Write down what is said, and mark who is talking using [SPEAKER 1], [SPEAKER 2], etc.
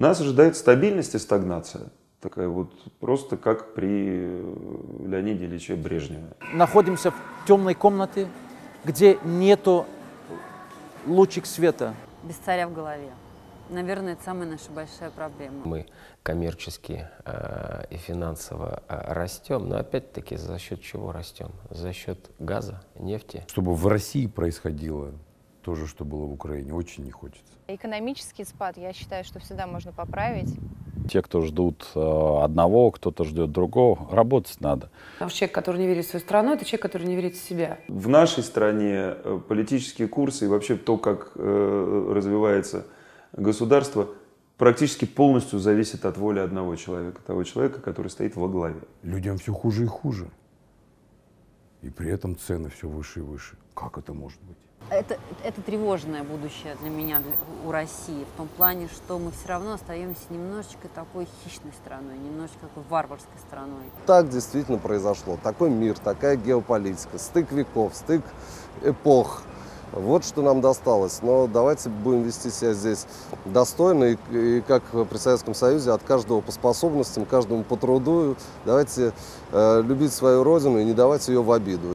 [SPEAKER 1] Нас ожидает стабильность и стагнация. Такая вот просто как при э, Леониде Ильиче Брежневе.
[SPEAKER 2] Находимся в темной комнате, где нету лучик света.
[SPEAKER 3] Без царя в голове. Наверное, это самая наша большая проблема.
[SPEAKER 4] Мы коммерчески э, и финансово э, растем, но опять-таки за счет чего растем? За счет газа, нефти.
[SPEAKER 5] Чтобы в России происходило то же, что было в Украине, очень не хочется.
[SPEAKER 6] Экономический спад, я считаю, что всегда можно поправить.
[SPEAKER 7] Те, кто ждут э, одного, кто-то ждет другого, работать надо.
[SPEAKER 8] Потому что человек, который не верит в свою страну, это человек, который не верит в себя.
[SPEAKER 1] В нашей стране э, политические курсы и вообще то, как э, развивается государство, практически полностью зависит от воли одного человека, того человека, который стоит во главе.
[SPEAKER 5] Людям все хуже и хуже. И при этом цены все выше и выше. Как это может быть?
[SPEAKER 3] Это, это тревожное будущее для меня, для- у России, в том плане, что мы все равно остаемся немножечко такой хищной страной, немножечко такой варварской страной.
[SPEAKER 9] Так действительно произошло. Такой мир, такая геополитика, стык веков, стык эпох. Вот что нам досталось. Но давайте будем вести себя здесь достойно. И, и как при Советском Союзе, от каждого по способностям, каждому по труду. Давайте э, любить свою родину и не давать ее в обиду.